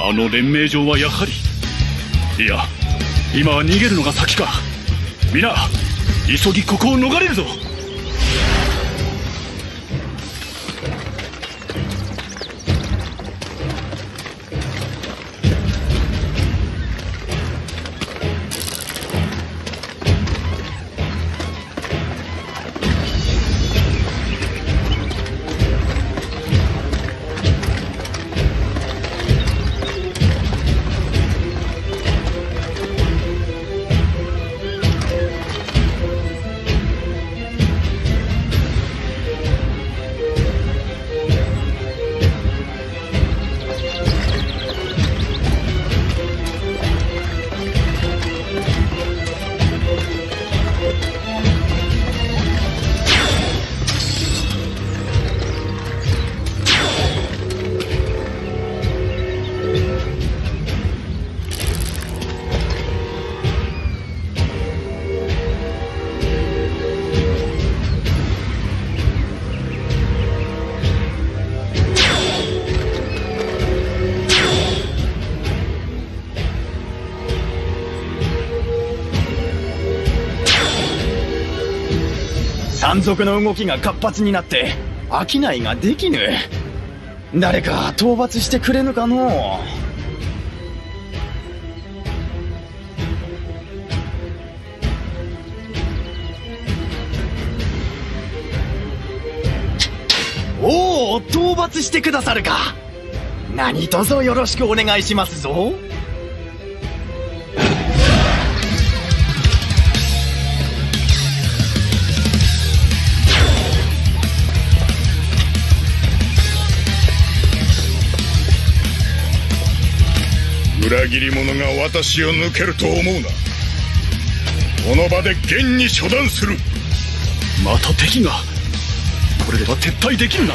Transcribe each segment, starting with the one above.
あの連盟上はやはりいや今は逃げるのが先か。皆急ぎここを逃れるぞ。山賊の動きが活発になって商いができぬ。誰か討伐してくれぬかの。おお討伐してくださるか。何卒よろしくお願いしますぞ。裏切り者が私を抜けると思うな。この場で現に処断する。また敵が。これでは撤退できるな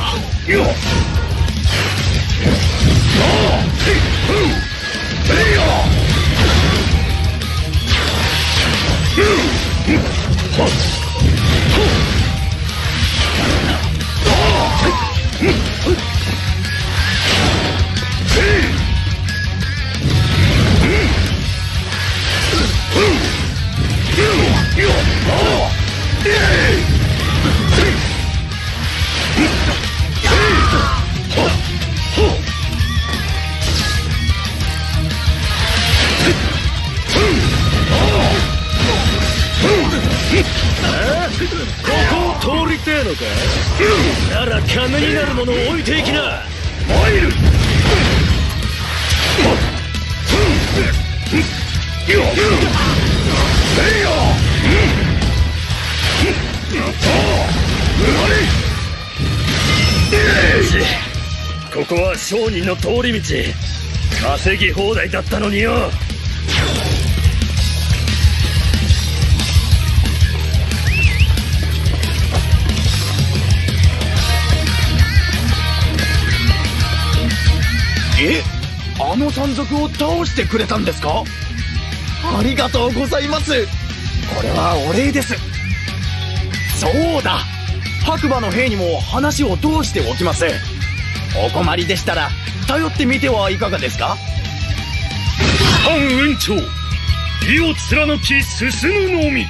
ここを通りてえのか？なら金になるものを置いていきな。参るここは商人の通り道。稼ぎ放題だったのによ。え？あの山賊を倒してくれたんですか？ありがとうございます。これはお礼です。そうだ。白馬の兵にも話を通しておきますお困りでしたら頼ってみてはいかがですか？反雲長意を貫き進むのみ。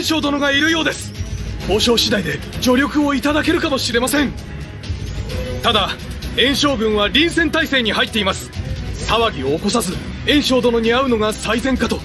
天将殿がいるようです。交渉次第で助力をいただけるかもしれません。ただ炎将軍は臨戦態勢に入っています。騒ぎを起こさず炎将殿に会うのが最善かと。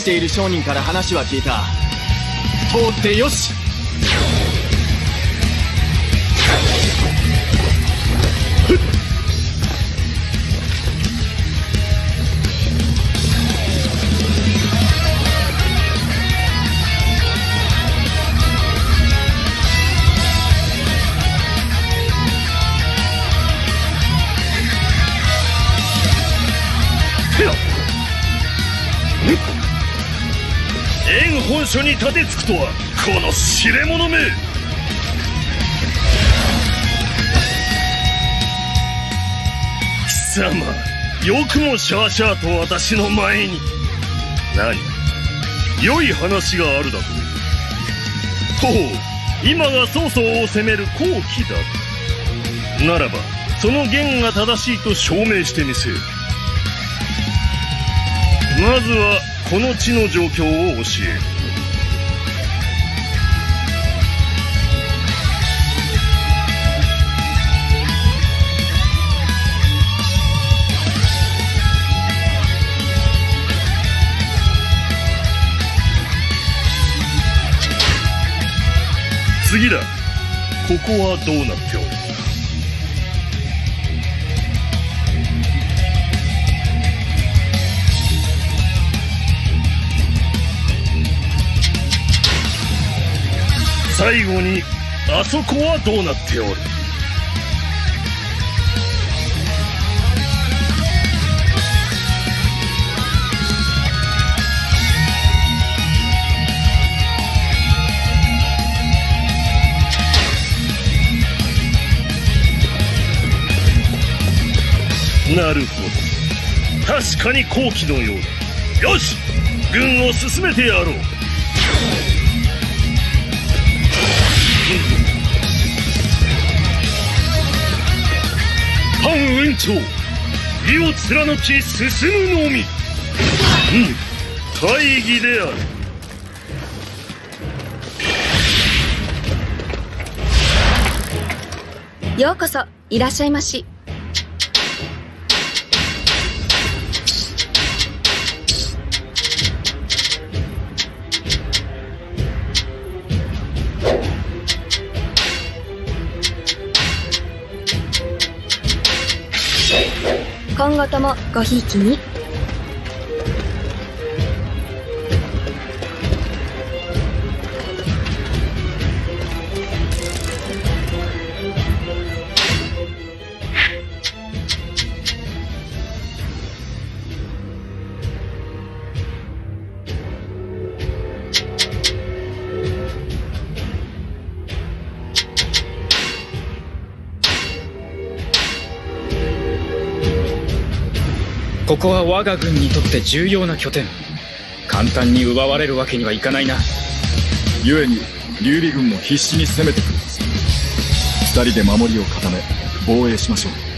している商人から話は聞いた。通ってよし。立てつくとはこの知れ者め。貴様よくもシャーシャーと私の前に。何？良い話があるだと？ほう今が曹操を攻める好機だ。ならばその言が正しいと証明してみせる。まずはこの地の状況を教える。次だ。ここはどうなっておる？最後にあそこはどうなっておる？なるほど。確かに好機のようだ。よし軍を進めてやろう。反雲長義を貫き進むのみ。うん大義である。ようこそいらっしゃいまし。ともごひいきに。ここは我が軍にとって重要な拠点。簡単に奪われるわけにはいかないな。故に劉備軍も必死に攻めてくる。2人で守りを固め防衛しましょう。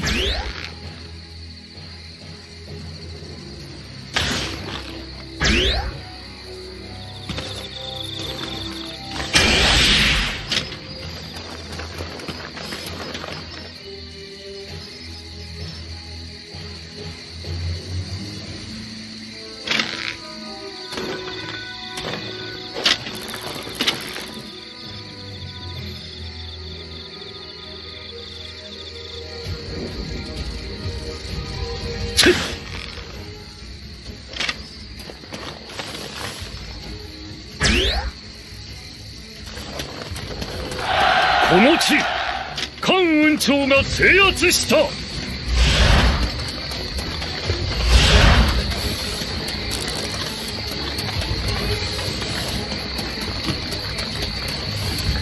こ長が制圧した。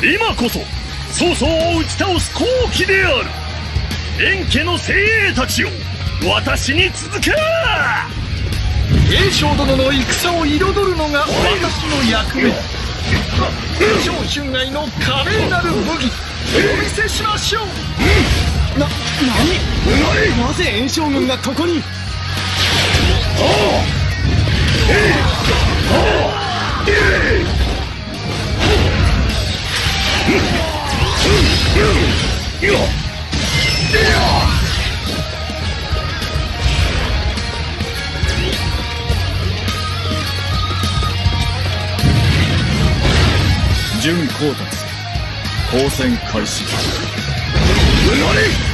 今こそ曹操を打ち倒す好機である。円家の精鋭たちを私に続け栄翔殿の戦を彩るのが私の役目。超春外の華麗なる武技お見せしましょう何？なぜ炎将軍がここに？準光達。交戦開始。目障り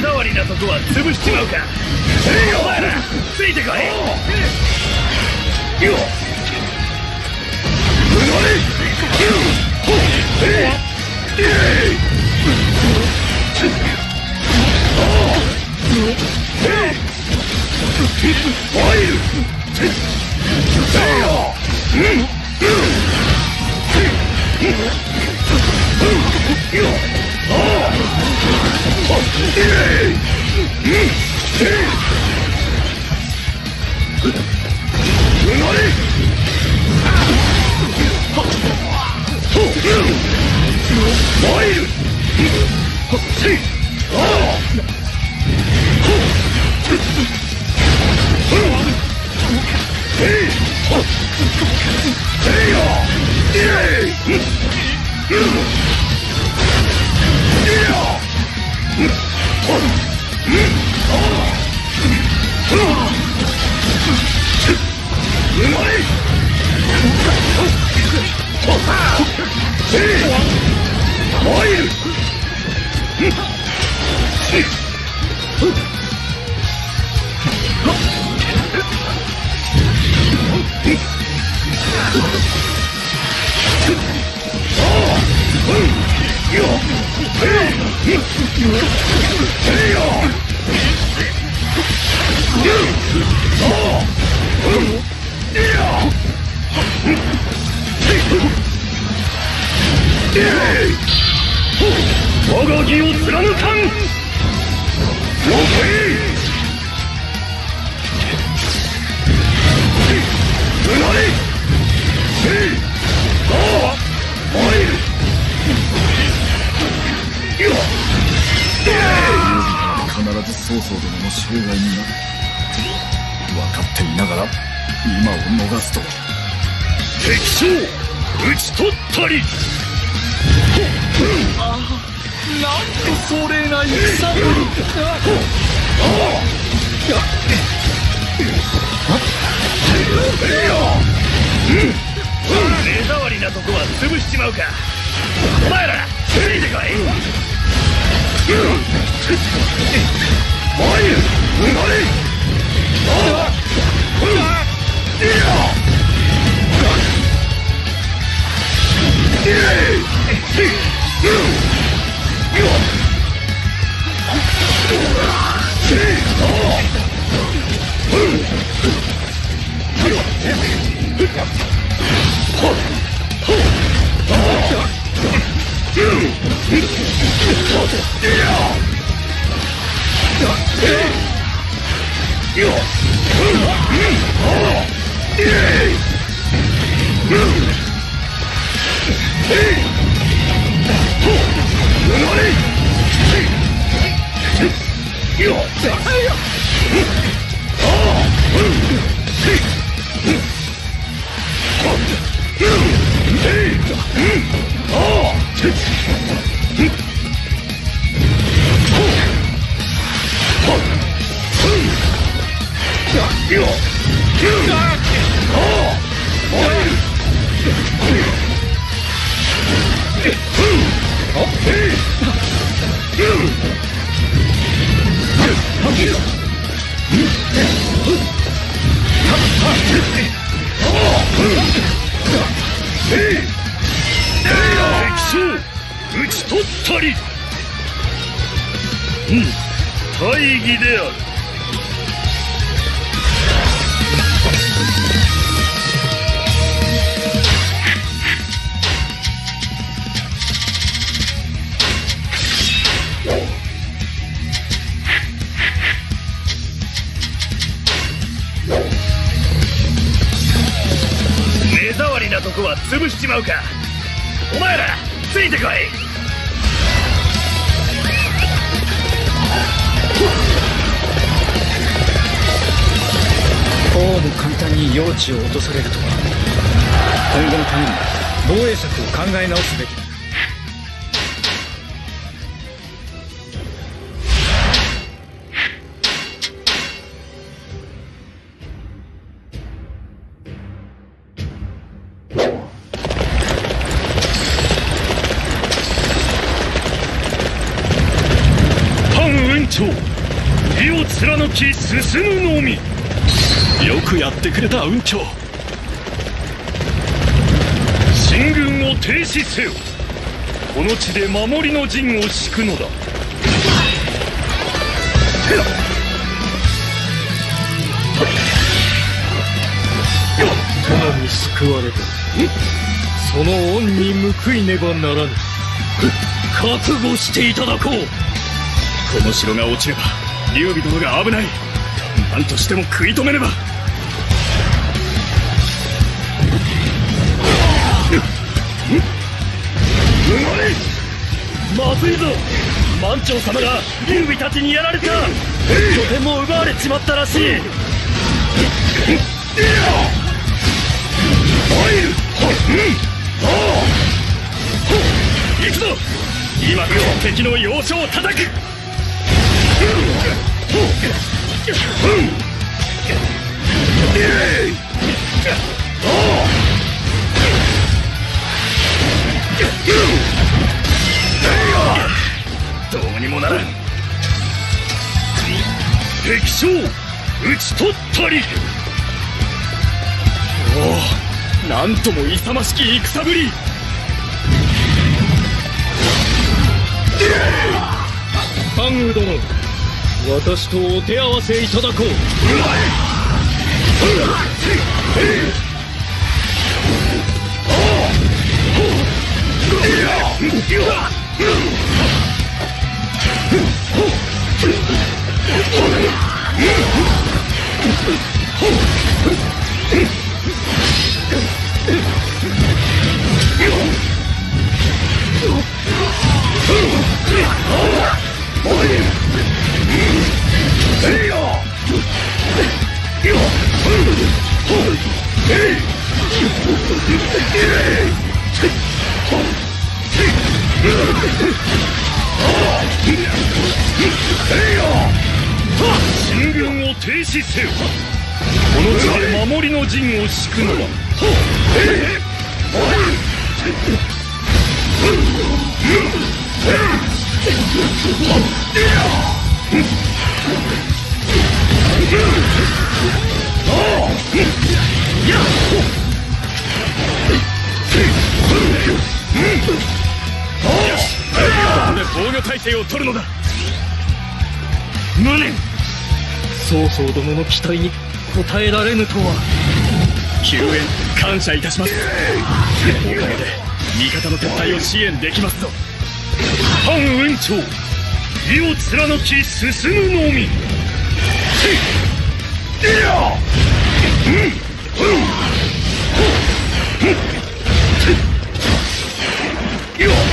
触りなとこは潰しちまうかお前らついてこい。よっ Oh! ていながら今を逃すとは。敵将討ち取ったり。なんて壮麗な戦ぶり目障りなとこは潰しちまうか。お前らついてこい Yeah! 敵き進むのみ。よくやってくれた運長進軍を停止せよ。この地で守りの陣を敷くのだ。殿に救われたその恩に報いねばならぬ覚悟していただこうこの城が落ちれば劉備殿が危ない。何としても食い止めねば。まずいぞ。満潮様が劉備たちにやられた。拠点も奪われちまったらしい。行くぞ今こそ敵の要所を叩くどうにもならん。敵将討ち取ったり。おおなんとも勇ましき戦ぶり。関羽殿私とお手合わせいただこう。進軍を停止せよこの地で守りの陣を敷くのだの期待に応えられぬとは。救援感謝いたします。おかげで味方の撤退を支援できますぞ。反雲長義を貫き進むのみ。今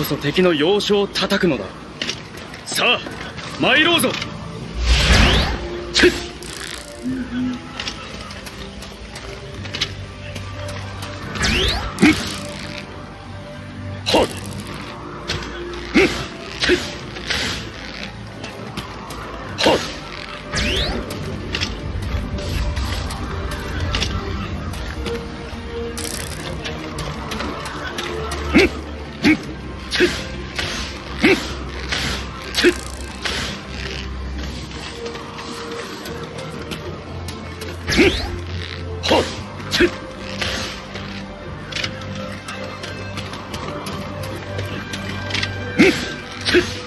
こそ敵の要所を叩くのだ。さあ参ろうぞ。Just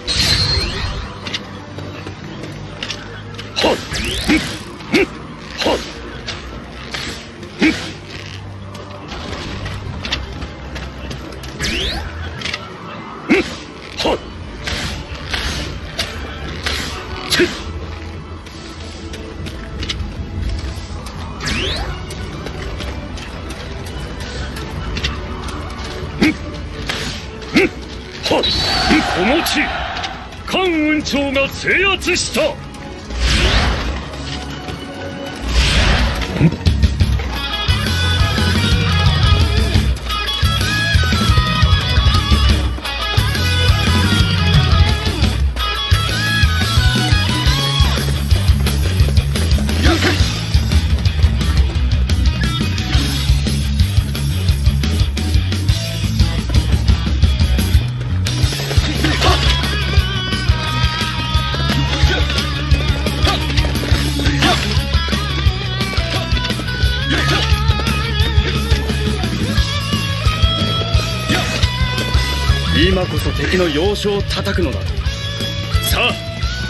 敵の要所を叩くのださあ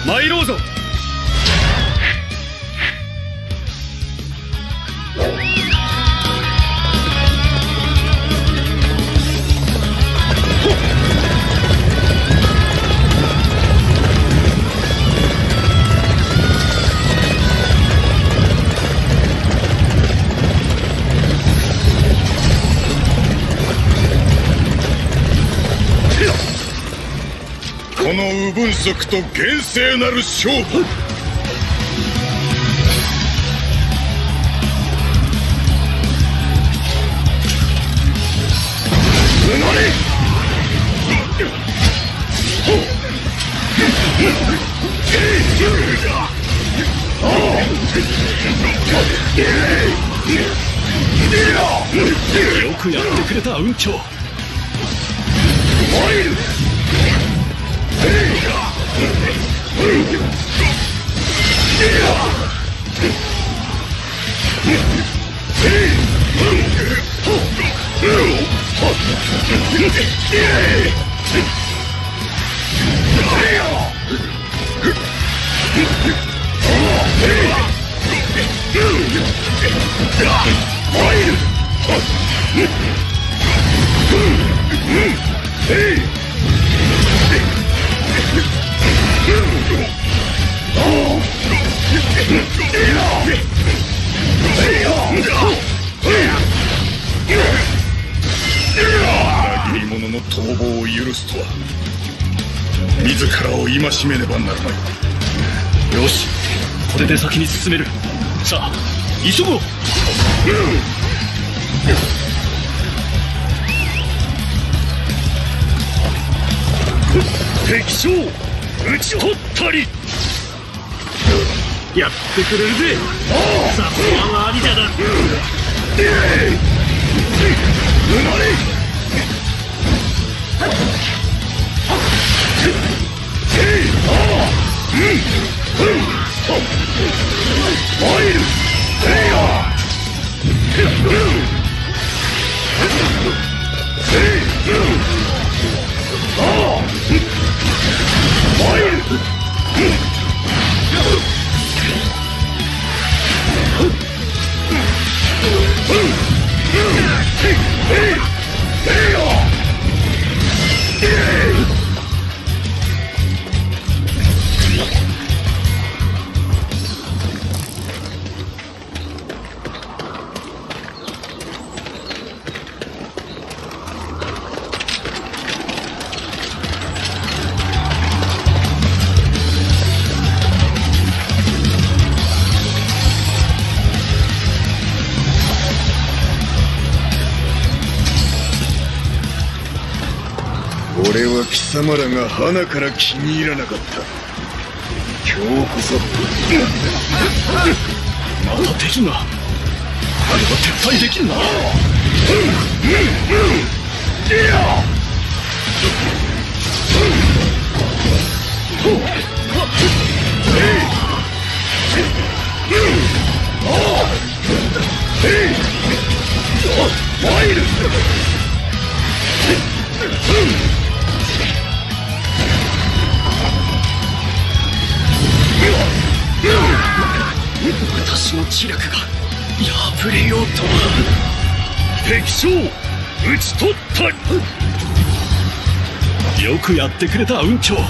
参ろうぞ。続と厳正なる勝負。よくやってくれた運長。裏亡を許すとは。自らを戒めねばならない。よしこれで先に進める。さあ急ごう。うん敵将討ち取ったり。やってくれるぜ。さすがは兄者だ。俺様らが花から気に入らなかった。今日こそ。また敵があれは撤退できんな。私の知力が破れようとは。敵将討ち取った。よくやってくれた運長。敵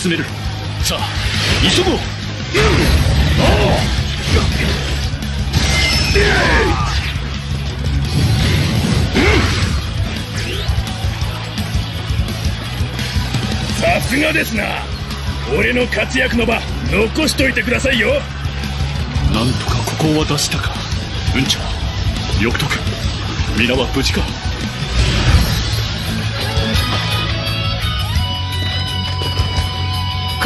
進める。さあ急ごう。さすがですな。俺の活躍の場残しといてくださいよ。なんとかここを渡したか。運長よくとく皆は無事か。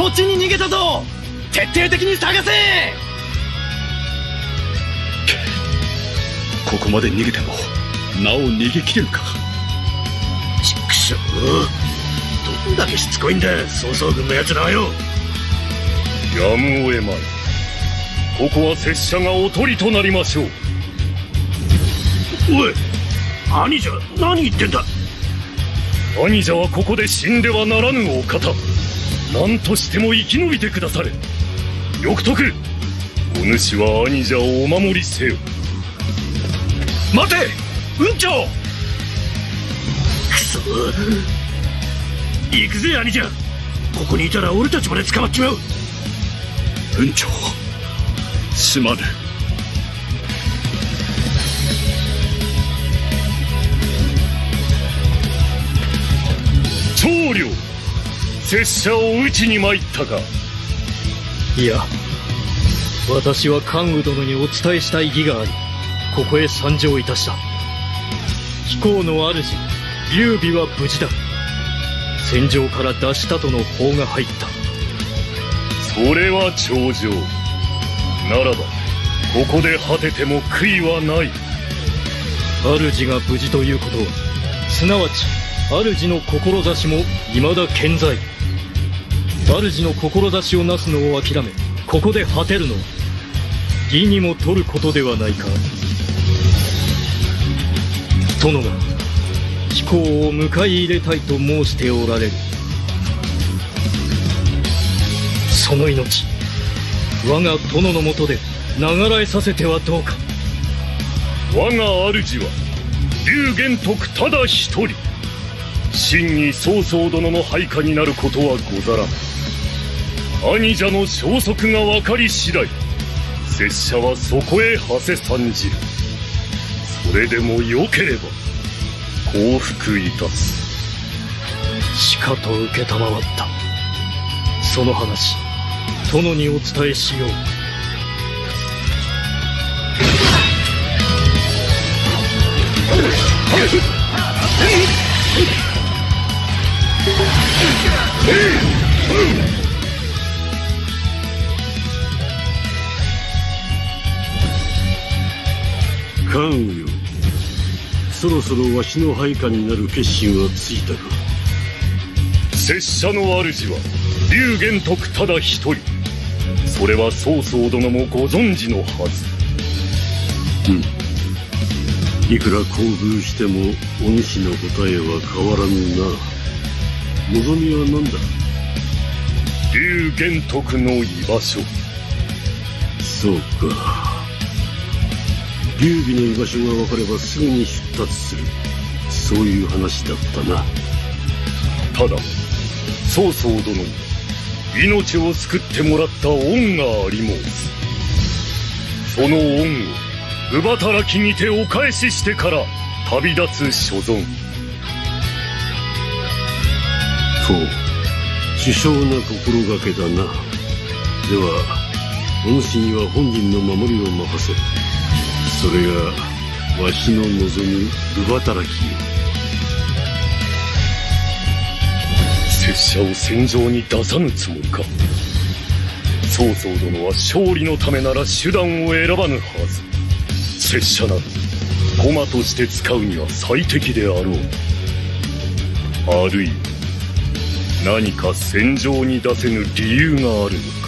こっちに逃げたぞ。徹底的に探せ。ここまで逃げてもなお逃げ切れるか。ちくしょうどんだけしつこいんだ曹操軍の奴らはよ。やむを得まい。ここは拙者がおとりとなりましょう。おい兄者何言ってんだ。兄者はここで死んではならぬお方何としても生き延びてくだされ。よくとくお主は兄者をお守りせよ。待て！雲長！くそ行くぜ兄者。ここにいたら俺たちまで捕まっちまう。雲長。すまぬ長領拙者を討ちに参ったか。いや私は関羽殿にお伝えしたい義がありここへ参上いたした。貴公の主劉備は無事だ。戦場から脱したとの報が入った。それは頂上。ならばここで果てても悔いはない。主が無事ということはすなわち主の志も未だ健在主の志をなすのを諦めここで果てるのは義にも取ることではないか。殿が貴公を迎え入れたいと申しておられる。その命我が殿のもとで流れさせてはどうか。我が主は龍玄徳ただ一人。真に曹操殿の配下になることはござらん。兄者の消息が分かり次第拙者はそこへ馳せ参じる。それでもよければ降伏いたす。しかと承った。その話殿にお伝えしよう 関羽よ。そろそろわしの配下になる決心はついたか。拙者の主は龍玄徳ただ一人。それは曹操殿もご存知のはず。うん。いくら厚遇してもお主の答えは変わらぬな。望みは何だ？龍玄徳の居場所。そうか劉備の居場所が分かればすぐに出立する。そういう話だったな。ただ曹操殿に命を救ってもらった恩があり申す。その恩を乳働きにてお返ししてから旅立つ所存。と殊勝な心がけだな。ではお主には本人の守りを任せ。るそれがわしの望む乳働き。よ拙者を戦場に出さぬつもりか。曹操殿は勝利のためなら手段を選ばぬはず。拙者など駒として使うには最適であろう。あるいは何か戦場に出せぬ理由があるの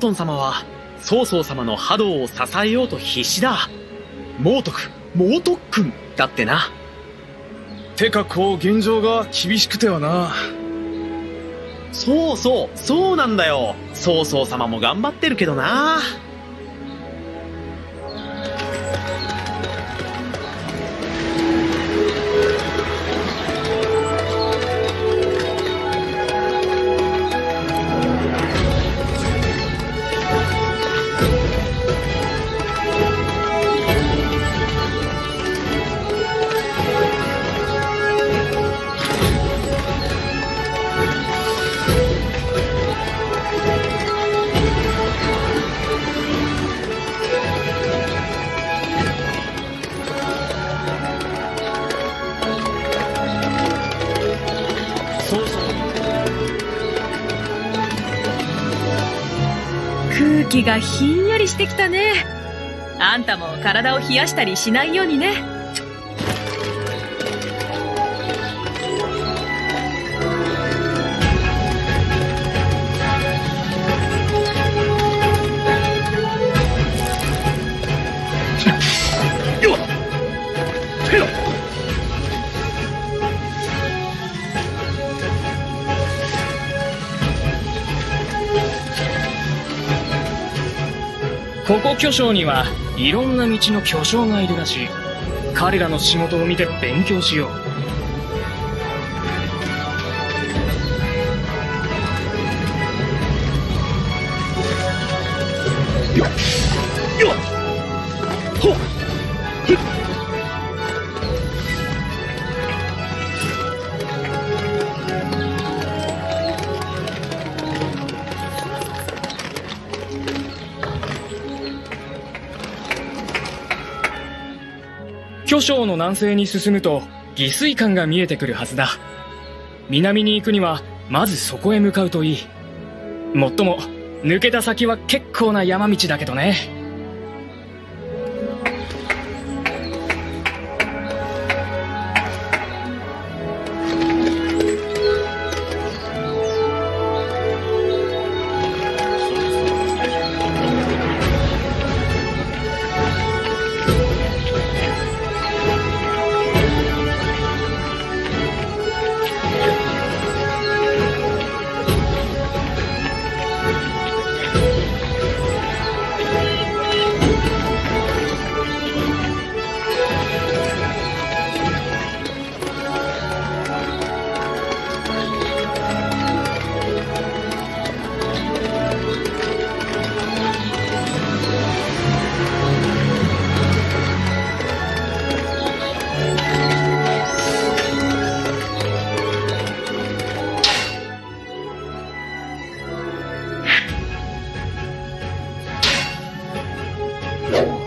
トン様は曹操様の波動を支えようと必死だ。猛徳猛特訓だってな。てかこう現状が厳しくてはな。そうそうそうなんだよ。曹操様も頑張ってるけどな気がひんやりしてきたね。あんたも体を冷やしたりしないようにね。巨匠にはいろんな道の巨匠がいるらしい。彼らの仕事を見て勉強しよう。巨匠の南西に進むと義水館が見えてくるはずだ。南に行くにはまずそこへ向かうといい。もっとも抜けた先は結構な山道だけどね。お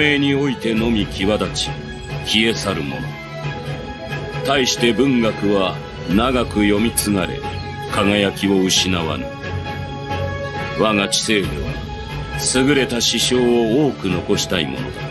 明においてのみ際立ち消え去るもの。対して文学は長く読み継がれ輝きを失わぬ。我が知性では優れた師匠を多く残したいものだ。